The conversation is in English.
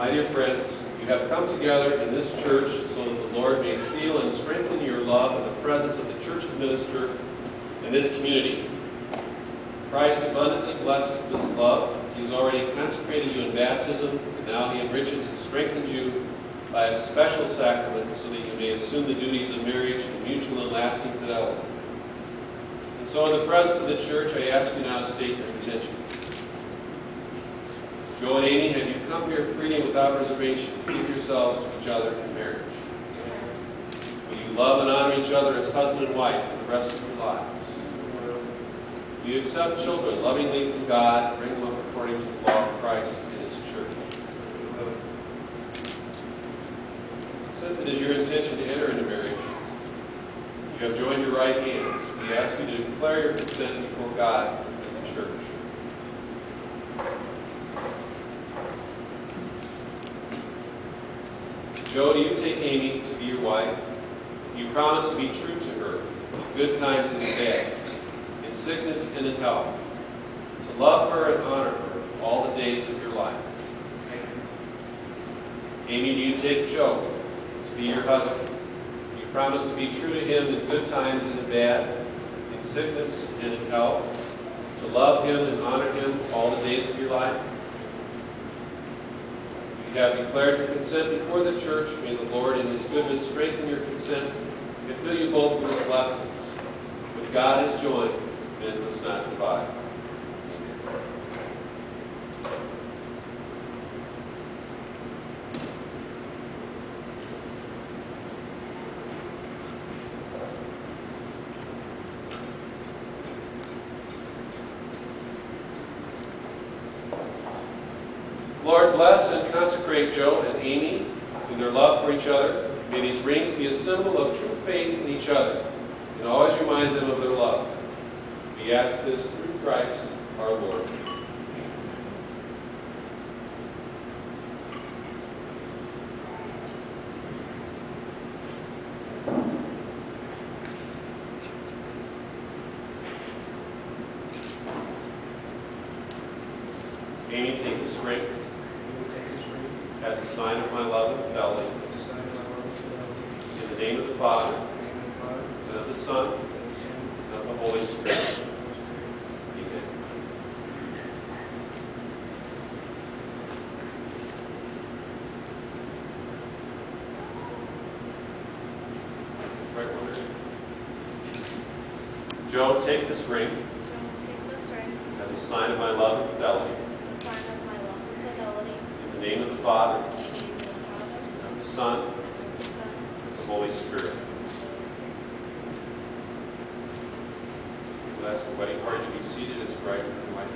My dear friends, you have come together in this church so that the Lord may seal and strengthen your love in the presence of the church's minister in this community. Christ abundantly blesses this love. He has already consecrated you in baptism, and now he enriches and strengthens you by a special sacrament so that you may assume the duties of marriage in mutual and lasting fidelity. And so, in the presence of the church, I ask you now to state your intention. Joe and Amy, have you come here freely and without reservation to give yourselves to each other in marriage? Will you love and honor each other as husband and wife for the rest of your lives? Will you accept children lovingly from God and bring them up according to the law of Christ and His church? Since it is your intention to enter into marriage, you have joined your right hands. We ask you to declare your consent before God and the church. Joe, do you take Amy to be your wife? Do you promise to be true to her in good times and in bad, in sickness and in health, to love her and honor her all the days of your life? Amy, do you take Joe to be your husband? Do you promise to be true to him in good times and in bad, in sickness and in health, to love him and honor him all the days of your life? You have declared your consent before the church. May the Lord in his goodness strengthen your consent and fill you both with his blessings. What God has joined, men must not divide. Lord, bless and consecrate Joe and Amy in their love for each other. May these rings be a symbol of true faith in each other and always remind them of their love. We ask this through Christ our Lord. Amy, take this ring as a sign of my love and fidelity. In the name of the Father, and of the Son, and of the Holy Spirit. Amen. Right one. Joe, take this ring Joan, take this ring as a sign of my love and fidelity. as a sign of my love and fidelity. In the name of the Father, the Son, the Holy Spirit. We'll ask the wedding party to be seated as bride and wife.